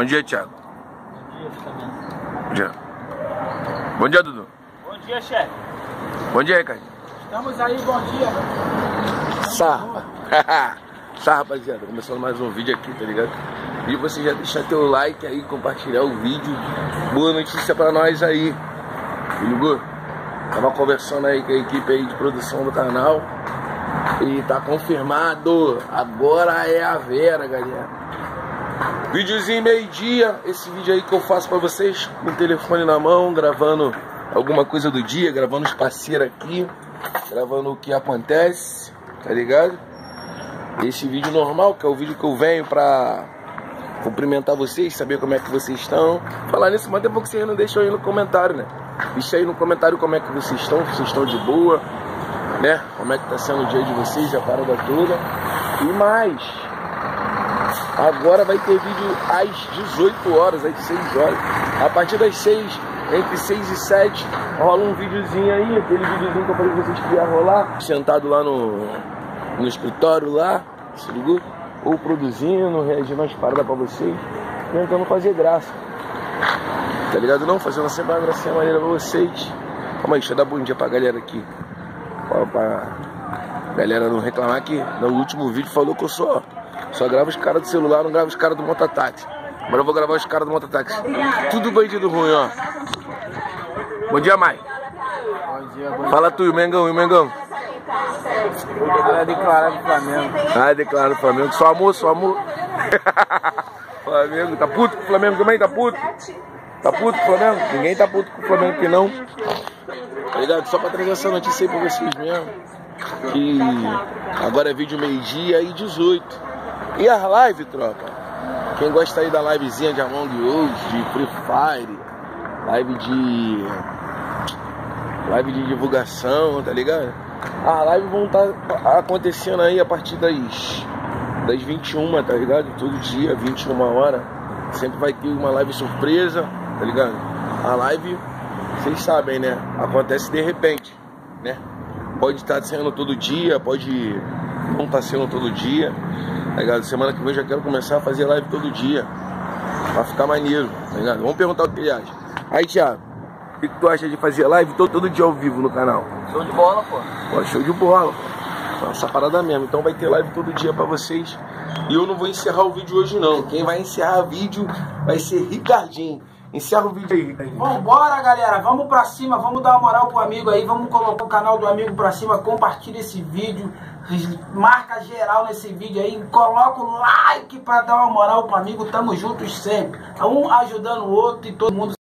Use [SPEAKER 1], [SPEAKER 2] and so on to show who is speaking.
[SPEAKER 1] Bom dia, Thiago.
[SPEAKER 2] Bom dia.
[SPEAKER 1] Bom dia. Bom dia, Dudu.
[SPEAKER 2] Bom dia, chefe.
[SPEAKER 1] Bom dia, Ricardo.
[SPEAKER 2] Estamos aí, bom dia.
[SPEAKER 1] Sarra. Sarra, rapaziada. Começando mais um vídeo aqui, tá ligado? E você já deixar teu like aí, compartilhar o vídeo. Boa notícia pra nós aí. Ligou? Tava conversando aí com a equipe aí de produção do canal. E tá confirmado. Agora é a Vera, galera. Videozinho meio-dia. Esse vídeo aí que eu faço pra vocês com o telefone na mão, gravando alguma coisa do dia, gravando os parceiros aqui, gravando o que acontece, tá ligado? Esse vídeo normal, que é o vídeo que eu venho pra cumprimentar vocês, saber como é que vocês estão. Falar nisso, mas depois que vocês não deixam aí no comentário, né? Deixa aí no comentário como é que vocês estão, se vocês estão de boa, né? Como é que tá sendo o dia de vocês, a parada toda. E mais, agora vai ter vídeo às 18 horas, às 6 horas. A partir das 6, entre 6 e 7, rola um videozinho aí, aquele videozinho que eu falei que vocês que ia rolar. Sentado lá no, no escritório lá, se ligou? Ou produzindo, reagindo às paradas pra vocês, tentando fazer graça. Tá ligado? Não, fazendo sempre uma gracinha maneira pra vocês. Calma aí, deixa eu dar bom dia pra galera aqui. Pra, pra galera não reclamar que no último vídeo falou que eu só, só gravo os caras do celular, não gravo os caras do mototáxi. Agora eu vou gravar os caras do mototáxi. Tudo bandido ruim, ó. Bom dia, Mai.
[SPEAKER 2] Bom dia, bom
[SPEAKER 1] Fala tu, e o Mengão, e o Mengão.
[SPEAKER 2] declarado pro Flamengo.
[SPEAKER 1] Ah, declara o Flamengo. Só amor, só amor. Flamengo, tá puto com o Flamengo também? Tá puto? Tá puto com o Flamengo? Ninguém tá puto com o Flamengo aqui não. Tá ligado? Só pra trazer essa notícia aí pra vocês mesmo. Que agora é vídeo meio-dia e 18. E as lives, tropa? Quem gosta aí da livezinha de Among Us, de Free Fire, live de. Live de divulgação, tá ligado? As lives vão estar acontecendo aí a partir das, das 21, tá ligado? Todo dia, 21 horas. Sempre vai ter uma live surpresa, tá ligado? A live, vocês sabem, né? Acontece de repente, né? Pode estar sendo todo dia, pode não estar sendo todo dia, tá ligado? Semana que vem eu já quero começar a fazer live todo dia, pra ficar maneiro, tá ligado? Vamos perguntar o que ele acha. Aí, Thiago, o que, que tu acha de fazer live todo, todo dia ao vivo no canal?
[SPEAKER 2] Show de bola, pô.
[SPEAKER 1] Pô, show de bola. pô. Essa parada mesmo. Então vai ter live todo dia pra vocês. E eu não vou encerrar o vídeo hoje não. Quem vai encerrar o vídeo vai ser Ricardinho. Encerra o vídeo aí.
[SPEAKER 3] Vambora, galera. Vamos pra cima. Vamos dar uma moral pro amigo aí. Vamos colocar o canal do amigo pra cima. Compartilha esse vídeo. Marca geral nesse vídeo aí. Coloca o like pra dar uma moral pro amigo. Tamo juntos sempre. Um ajudando o outro e todo mundo.